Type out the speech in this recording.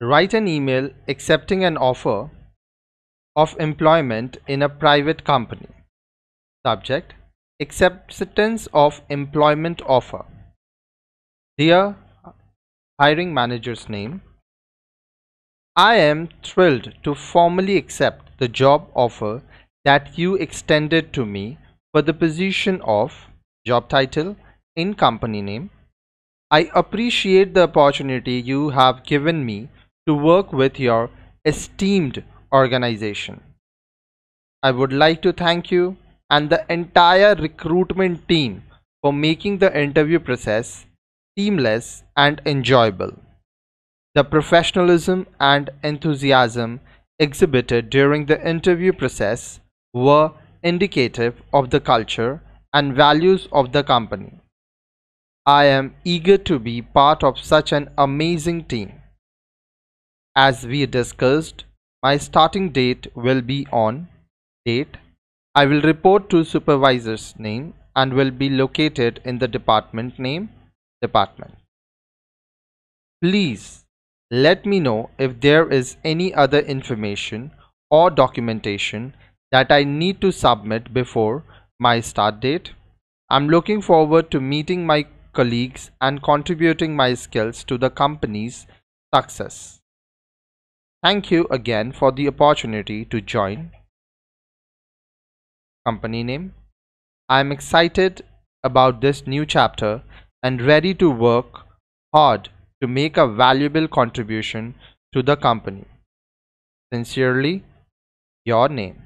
Write an email accepting an offer of employment in a private company. Subject Acceptance of employment offer. Dear hiring manager's name, I am thrilled to formally accept the job offer that you extended to me for the position of job title in company name. I appreciate the opportunity you have given me to work with your esteemed organization. I would like to thank you and the entire recruitment team for making the interview process seamless and enjoyable. The professionalism and enthusiasm exhibited during the interview process were indicative of the culture and values of the company. I am eager to be part of such an amazing team. As we discussed, my starting date will be on date. I will report to supervisor's name and will be located in the department name department. Please let me know if there is any other information or documentation that I need to submit before my start date. I'm looking forward to meeting my colleagues and contributing my skills to the company's success. Thank you again for the opportunity to join. Company name. I am excited about this new chapter and ready to work hard to make a valuable contribution to the company. Sincerely, your name.